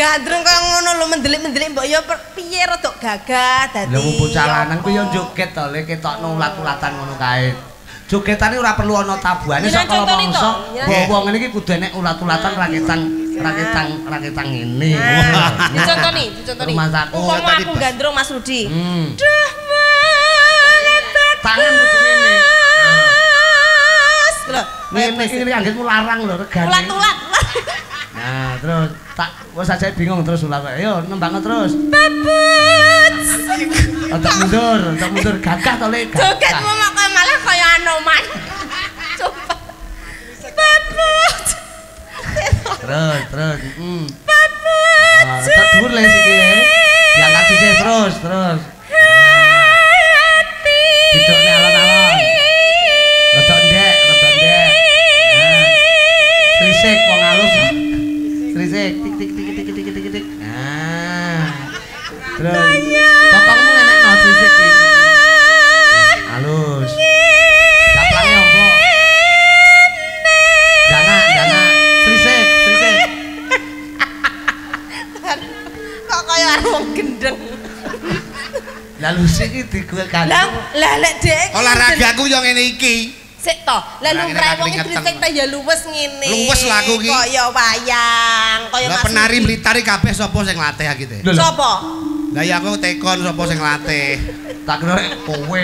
Gandrung kaya ngono lho mendelik-mendelik mbok ya piye rada gagah dadi. Lha bocah lanang kuwi ya joget to, lek ketokno ulat-ulatan ngono kae. Jogetane ora perlu ana tabuhane sok contohne mongso. ngene iki kudu enek ulat-ulatan raketang raketang raketang ngene. Dicontoni, dicontoni. Rumah saku. Umpama aku gandrung Mas Rudi. Hmm. Duh meletak. Tangan kudu ngene. Lho, Ngene iki anggitmu larang lho regane. ulat-ulat. Nah, terus tak wis aja bingung terus ulah ayo nembang terus. Babut. Otak mundur, otak mundur gagah to lek. Jogetmu mak kaya malah kaya anoman. Terus, terus. Babut. Ah, tak dhuwur le sikile. Diangkat sisih terus, terus. Hati. Dicokne alon-alon. Rodok ndek, rodok ndek. Nah. Trisik wong alus. Trisik tik tik tik tik tik tik tik. Nah. Terus. Bokongmu enek no trisik iki. Kok kaya arep wong gendeng. Lalu sik iki digugah Lah, lah lek dek. Olahragaku yo ngene iki. Sik to, lah Lah, lumrahe ngene wong. Gresik ta ya luwes ngene. Luwes lah aku ki. Kaya wayang, kaya Lah Mas penari Rudi. Blitar iki kabeh sapa sing latih iki lho. Sopo? Lah ya aku tekon sapa sing latih. tak kira kowe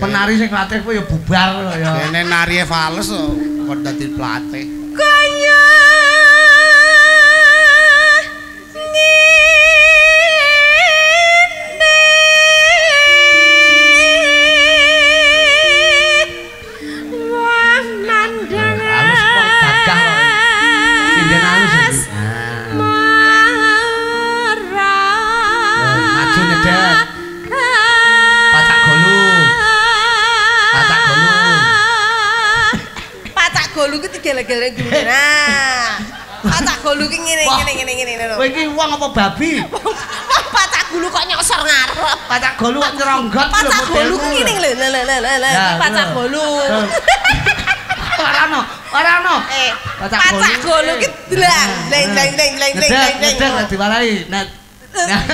penari sing latih kowe ya bubar ya. Dene nari fales kok dadi pelatih. Kaya ngene ngene ngene ngene lho. Kowe iki wong apa babi? Wah, pacak gulu kok nyosor ngarep. Pacak golu kok nyeronggot Pacak golu modelmu ki ngene lho. Lho lho lho lho. lho. Ya, pacak. Lho. Ora ono, ora ono. Eh, Pacak golu ki dlang dlang dlang dlang dlang dlang Nyedek, dlang. nyedek lah diwarai. Nah. Nah.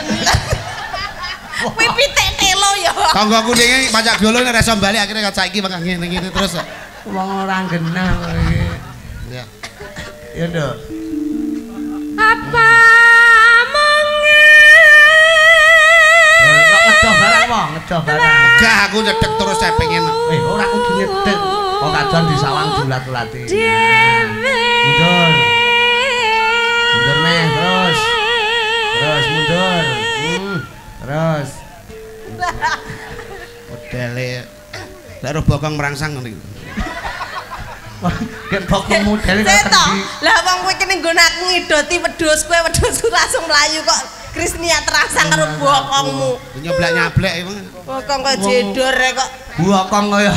Kuwi pitik telo ya. Tanggaku ning pacak golo nek reso bali akhirnya kok saiki makan ngene-ngene terus. Wong ora genah kowe iki. Ya. Ya nduk. Apa Kok ngedoh barang wong, ngedoh barang. Gak aku nyedek terus saya pengen. Eh, ora kudu nyedek. Kok kadon disawang diulat-ulati. Dewe. Mundur. Mundur meh, terus. Terus mundur. Hmm. Terus. Modele ro bokong merangsang ngono Kayak pokok model kok Seto. kendi. Lah wong kowe kene nggon aku ngidoti wedhus kowe wedhus langsung mlayu kok Krisnia terangsang karo bokongmu. Nyoblek-nyablek emang. Bokong kok jedor e kok. Bokong kaya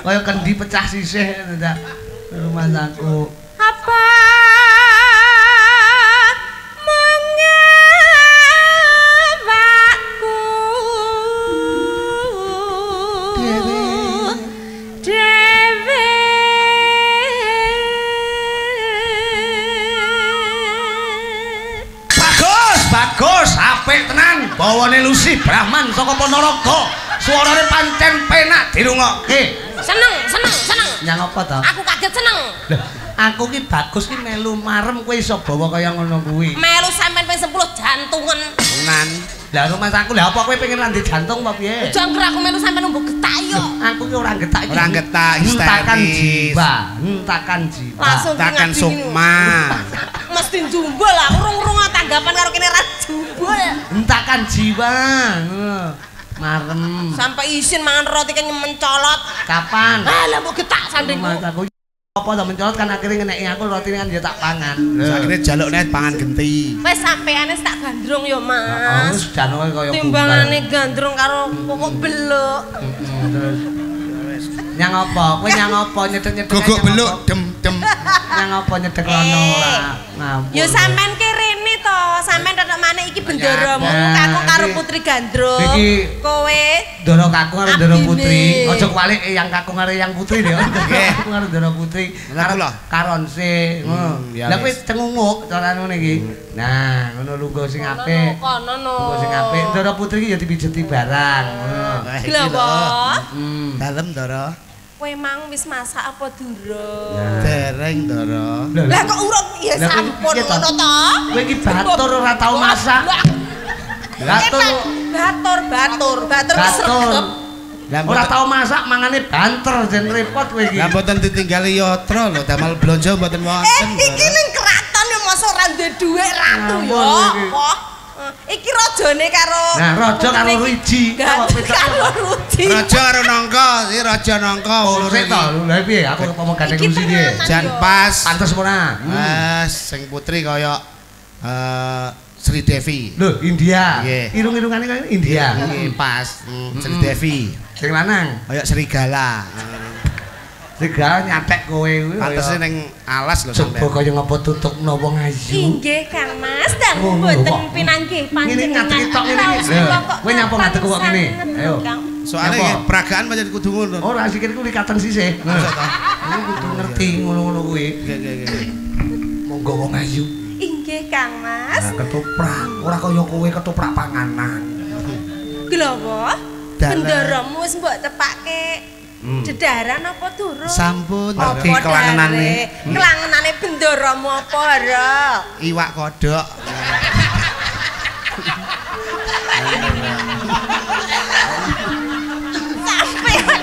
kaya kendi pecah sisih tidak rumah saku. Apa apik tenan. Bawane Lucy Brahman saka Ponorogo. Suarane pancen penak dirungokke. Seneng, seneng, seneng Nyang apa to? Aku kaget seneng Lah, aku ki bagus ki melu marem kowe iso bawa kaya ngono kuwi. Melu sampean ping 10 jantungan Tenan. Lah rumah saku lah apa kowe pengen lanjut jantung apa piye? Jangkrik aku melu sampean umbu getak yo Aku ki ora getak iki. Ora getak, Hentakan histeris. jiwa, hentakan jiwa. Langsung Takan ngadi ngene. sukma. Mesti jumbul lah, urung-urung tanggapan karo kene ra jumbul. Hentakan jiwa. Marem. Sampai isin mangan roti kan mencolot. Kapan? Ah, lah mbok getak sandingku. Apa to mencolot kan akhirnya ngeneki aku roti kan ya tak pangan. Akhirnya jaluk nek pangan genti. Wes sampeane tak gandrung yo, Oh, Mas. wis janoke kaya Timbangane gandrung karo pokok beluk. Terus nyang apa? Kowe nyang apa nyedek-nyedek? Nyang beluk dem dem. Nyang apa nyedek rono ora? Ngapun. Yo sampean ki rene to, sampean tetek maneh iki Nah, kakung karo Putri Gandrung. iki- Kowe Doro kakung karo Doro Abdine. Putri. Ojo kwalik eh, yang kakung karo yang putri deh. Kakung karo Doro Putri. Karo karonse. ngono. Hmm, ya Lah kowe cengunguk cara ngono iki. Nah, ngono lugo sing apik. kono no. Lugo sing apik. Doro Putri iki ya dipijeti barang. Ngono. Lha lho. apa? Hmm. Dalem Doro. Kowe mang wis masak apa durung? Dereng Doro. Lah kok urung ya sampun ngono to? Kowe iki batur ora tau masak. Batur. Batur, batur, batur wis Batur. regep. Lah Ora tau masak mangane banter jen repot kowe iki. Lah mboten ditinggali yatra lho, damel blonjo mboten Eh, wonten. iki ning keraton ya masa ora duwe dhuwit ratu ya. Apa? Iki rajane karo Nah, raja karo Riji. Karo Ruji. Raja karo nangka, iki raja nangka. Oh, sik to. Lha piye aku ngomong gandeng kursi piye? Jan pas. Pantes ora? Hmm. Mas, sing putri kaya eh Sri Devi. Lho, India. Irung-irungane kaya India. Iki pas hmm, Sri Mm-mm. Devi. Sing lanang, Kaya serigala. Segala nyatek kowe kuwi. Pantese ning alas lho Coba sampean. kaya ngapa tutupno wong ayu. Inggih Kang Mas, dan Oh, mboten pinanggih Ngene panjenengan. tok ngene. Raos Lho, kok kowe nyapa ngadeg kok ngene? Ayo. Kang. Soale peragaan pancen kudu ngono. Ora sikilku likatan sisih. Masa ta? Aku kudu ngerti ngono-ngono kuwi. Monggo wong ayu. Inggih Kang Mas. Ketoprak, ora kaya kowe ketoprak panganan. Glowo. Dalan. Benderamu wis mbok tepake. Hmm. Dedaran apa durung? Sampun. Apa Doro. Ngerti kelangenane. dare? Kelangenane benderamu apa, Ra? Iwak kodok. Sampeyan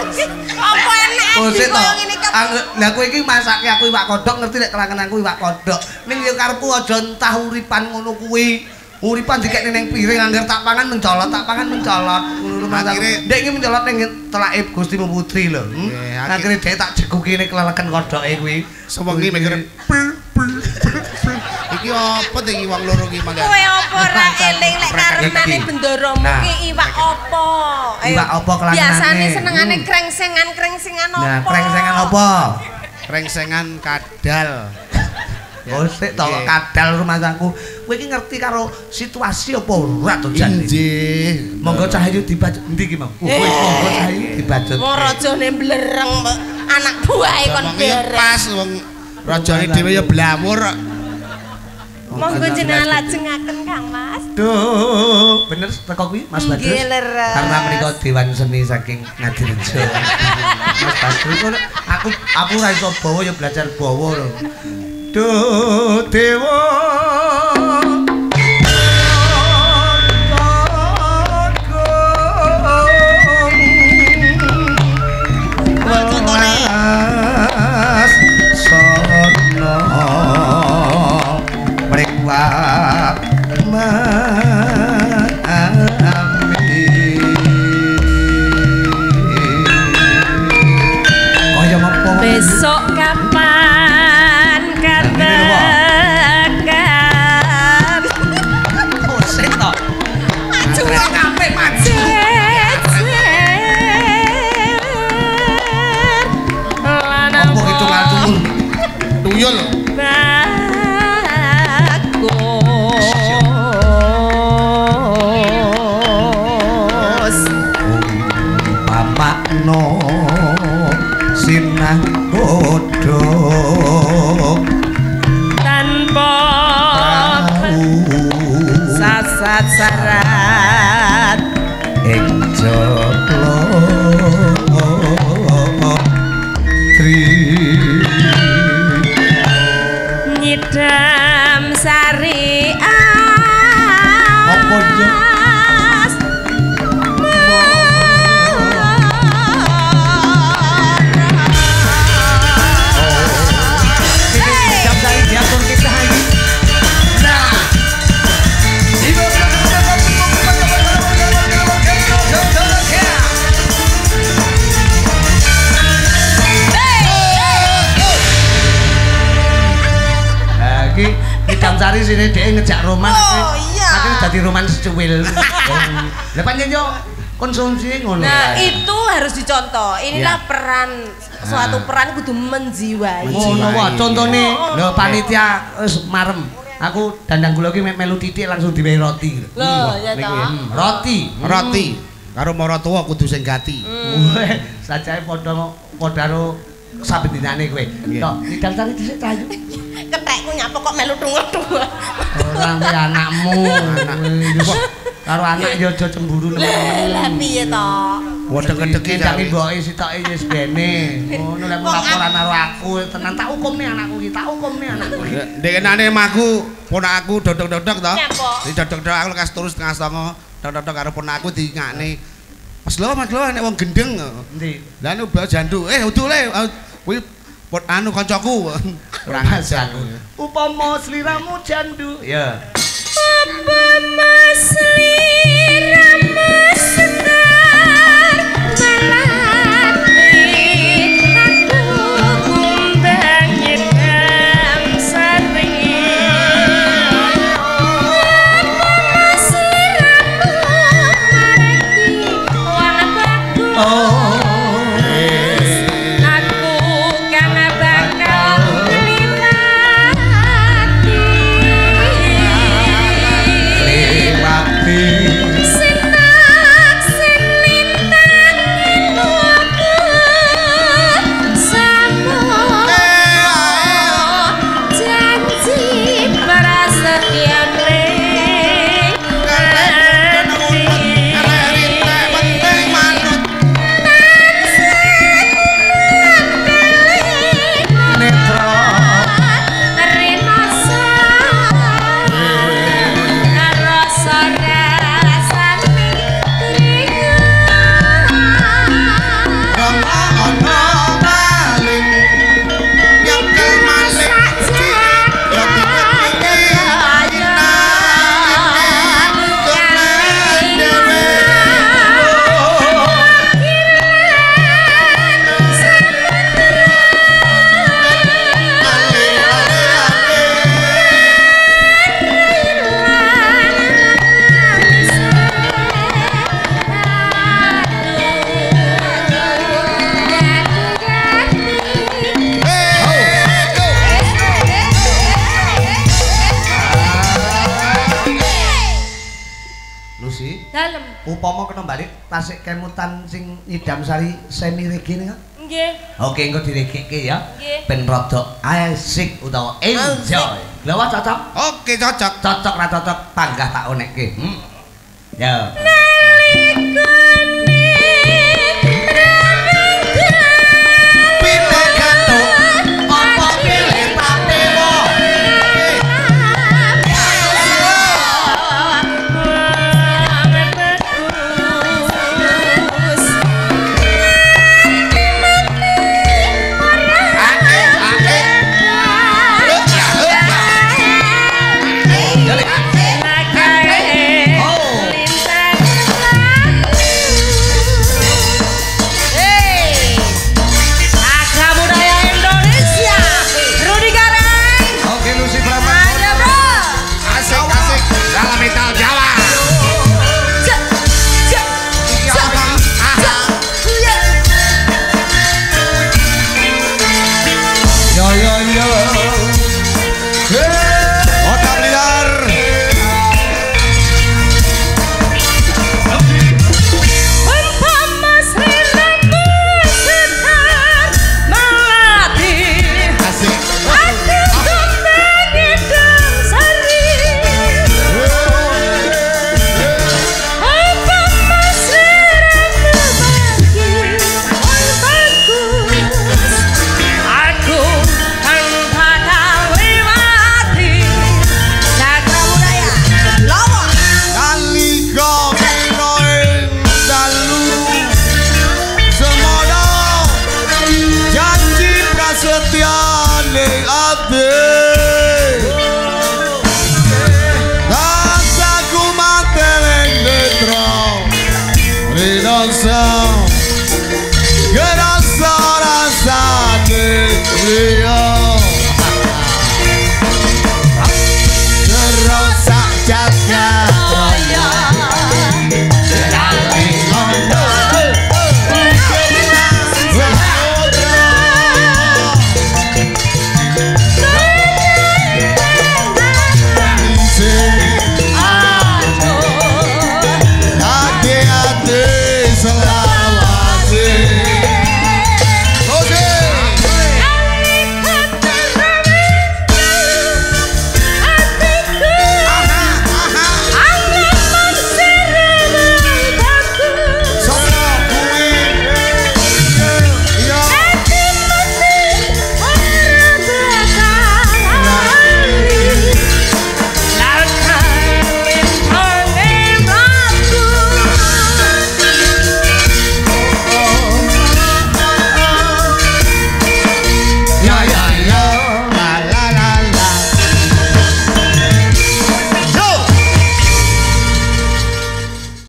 apa enek Oh, sik to. koyo ngene kok. Ang- Lah kowe iki masake aku iwak kodok ngerti nek kelangenanku iwak kodok. Ning yo karepku aja entah uripan ngono kuwi. Uripan dikekne ning piring angger tak pangan mencolot, tak pangan mencolot. Ngono Akhire- Dek iki mencolot ning telake Gusti Putri lho. Hmm? Nggih, akhir- Akhire dek tak jeguki ning keleleken kodoke kuwi. Sewengi mikir Iki apa to iki wong loro iki mangga? Kowe apa ora eling lek karepane Iki. benderamu Nah. ki iwak apa? Ayo. Iwak apa kelangenane? Biasane senengane Hmm. krengsengan-krengsengan apa? Nah, krengsengan apa? Rengsengan kadal. Sik to kadal rumah tangku. Kowe iki ngerti karo situasi apa ora to Jan? Injih. Monggo Cahyu dibajut endi ki, Mang? Eh. kowe monggo Cahyu dibajut. Mau rajane blereng anak buahe kon derek. pas wong rajane dhewe ya blamur. Monggo jenengan lajengaken Kang Mas. Duh, bener teko kuwi Mas Badrus. Nggih, leres. Karena menika dewan seni saking Ngadirejo. Mas Badrus aku aku ora iso bawa ya belajar bawa lho. Mrikwak Kaya apa? Besok kapan godhog tanpa sasat sarat ing Sini dia ngejak roman Oh, iya. akhirnya jadi roman secuil lah panjang yo konsumsi ngono Nah, kae. itu harus dicontoh. Inilah Ya. peran suatu Ah. peran kudu menjiwai. ngono wae contone Oh, oh. lho panitia wis marem Aku dandang gula ki mek melu titik langsung diwehi roti. Loh, ya Niku toh. Hmm, Roti. Roti. Karo mara tuwa kudu sing gati. Weh, sajae padha padha karo sabendinane kowe. Nggih. Tok, nidal cari dhisik cayu. Ketekku nyapa kok melu tunggu-tunggu. Ora kuwi anakmu. Wah, Karo anak ya aja cemburu Lah nemen. piye to? Wedhek-wedheki tapi mboke sitoke wis bene. Ngono lek laporan karo aku tenan tak hukumne anakku iki, tak hukumne anakku iki. Dekenane maku ponakku dodok-dodok to. Di dodok-dodok aku lekas terus tengah songo dodok-dodok karo ponakku dingakne. Mas lo, Mas lo nek wong gendeng. Endi? Lah nek bawa jandu, eh udu le. ah, Kuwi pot anu kancaku. Kurang ajar. Upama sliramu jandu. Ya. Oh. Upama kena balik tasik kemutan sing nyidam sari semi reggae nih kan? nggih Oke, engko diregeke ya. Nggih. Ben rada asik utawa enjoy. Lha wah cocok? Oke cocok. Cocok ra cocok panggah tak onekke. Hmm. Ya. Pilih there.